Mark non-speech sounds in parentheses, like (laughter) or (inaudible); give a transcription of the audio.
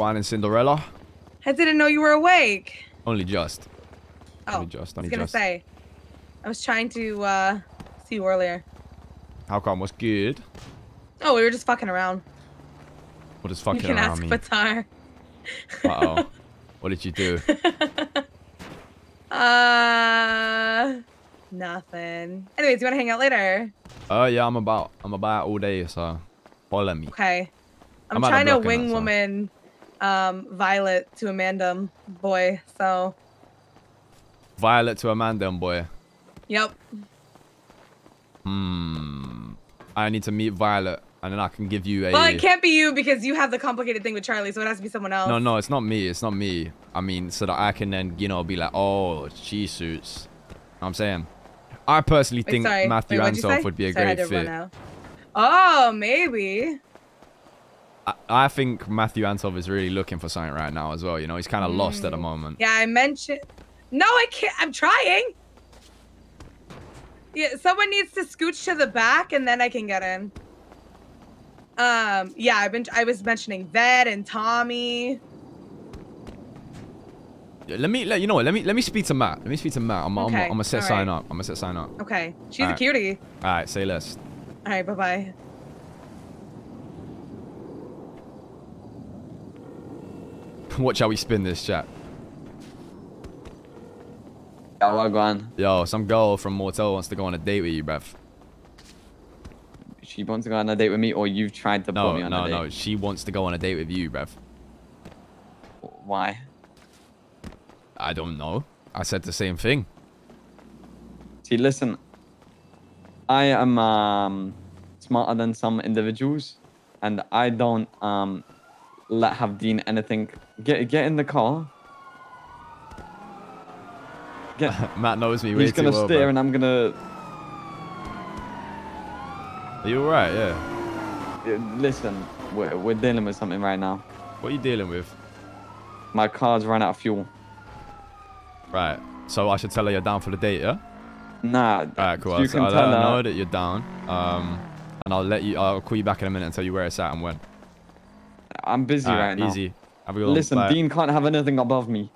On in Cinderella. I didn't know you were awake. Only just. Oh, Only just. I was Only gonna just. say. I was trying to uh, see you earlier. How come? What's good? Oh, we were just fucking around. What You fucking can around ask mean? Batar. Uh oh. (laughs) what did you do? (laughs) Uh, nothing. Anyways, you want to hang out later? Oh yeah, I'm about. I'm about all day. So follow me. Okay. I'm, I'm trying to wing that, so- woman um, Violet to Amanda boy. So, Violet to Amanda, boy. yep. Hmm. I need to meet Violet, and then I can give you a. Well, it can't be you because you have the complicated thing with Charlie, so it has to be someone else. No, no, it's not me. It's not me. I mean, so that I can then, you know, be like, oh, she suits. I'm saying. I personally Wait, think sorry. Matthew Wait, what'd you Anself say? would be a Sorry, great fit. Oh, maybe. I, think Matthew Antov is really looking for something right now as well. You know, he's kind of lost at the Mm. moment. Yeah, I mentioned. No, I can't. I'm trying. Yeah, someone needs to scooch to the back, and then I can get in. Um, yeah, I've been. I was mentioning Ved and Tommy. Let me, let, you know what? Let me, let me speak to Matt. Let me speak to Matt. I'm, I'm, Okay, I'm gonna set all sign right. up. I'm gonna set sign up. Okay, she's a Alright. cutie. All right, say less. All right, bye bye. (laughs) Watch how we spin this chat. Yeah, well, go on. Yo, some girl from Mortel wants to go on a date with you, bruv. She wants to go on a date with me, or you've tried to No, put me on no, a date. no. No, she wants to go on a date with you, bruv. Why? I don't know. I said the same thing. See, listen. I am um, smarter than some individuals, and I don't um, let have Dean anything. Get get in the car. Get. (laughs) Matt knows me He's gonna well, steer, and I'm gonna. Are you alright? Yeah. Listen, we're we're dealing with something right now. What are you dealing with? My car's run out of fuel. Right. So I should tell her you're down for the date, yeah? Nah. Alright, cool. You I'll, can I'll tell her. know that you're down. Um, and I'll let you. I'll call you back in a minute and tell you where it's at and when. I'm busy Alright, right now. easy. Have a good. Listen, Bye. Dean can't have anything above me.